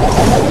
you